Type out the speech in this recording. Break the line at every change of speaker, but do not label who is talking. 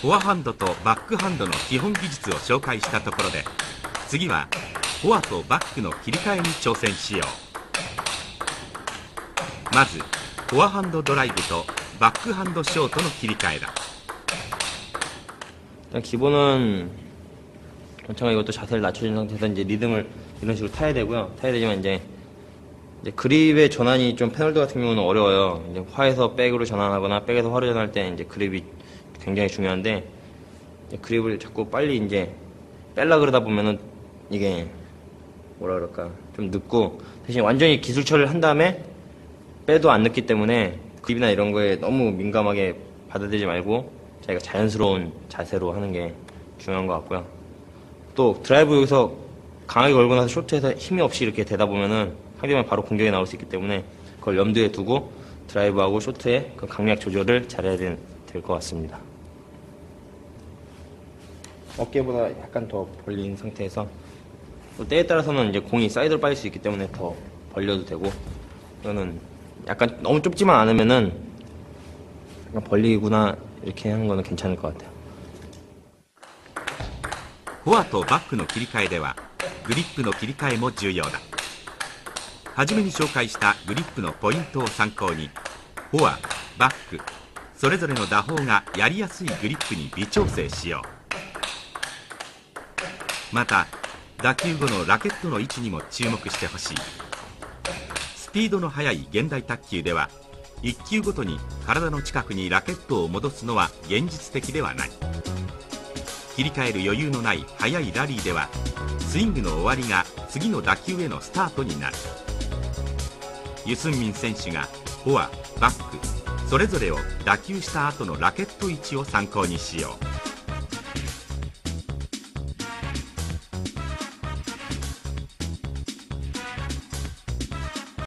フォアハンドとバックハンドの基本技術を紹介したところで次はフォアとバックの切り替えに挑戦しようまずフォアハンドドライブとバックハンドショートの切り替えだ
일단 기본은 제가 이것도 자세를 낮춰준 상태에서 이제 리듬을 이런 식으로 타야 되고요. 타야 되지만 이제, 이제 그립의 전환이 좀 페널드 같은 경우는 어려워요. 이제 화에서 백으로 전환하거나 백에서 화로 전환할 때 이제 그립이 굉장히 중요한데 그립을 자꾸 빨리 이제 뺄라 그러다 보면은 이게 뭐라 그럴까 좀 늦고 대신 완전히 기술 처리를 한 다음에 빼도 안 늦기 때문에 그립이나 이런 거에 너무 민감하게 받아들이지 말고 자기가 자연스러운 자세로 하는 게 중요한 것 같고요. 또 드라이브 여기서 강하게 걸고 나서 쇼트에서 힘이 없이 이렇게 되다 보면은 상대방이 바로 공격에 나올 수 있기 때문에 그걸 염두에 두고 드라이브하고 쇼트의 그 강약 조절을 잘해야 될 것 같습니다. 어깨보다 약간 더 벌린 상태에서 또 때에 따라서는 이제 공이 사이드로 빠질 수 있기 때문에 더 벌려도 되고 이거는 약간 너무 좁지만 않으면은 약간 벌리구나 이렇게 하는 거는 괜찮을 것 같아요.
フォアとバックの切り替えでは グリップの切り替えも重要だ。初めに紹介したグリップのポイントを参考にフォアバックそれぞれの打法がやりやすいグリップに微調整しよう。また打球後のラケットの位置にも注目してほしい。スピードの速い現代卓球では1球ごとに体の近くにラケットを戻すのは現実的ではない。切り替える余裕のない速いラリーではスイングの終わりが次の打球へのスタートになる。ユスンミン選手がフォアバックそれぞれを打球した後のラケット位置を参考にしよう。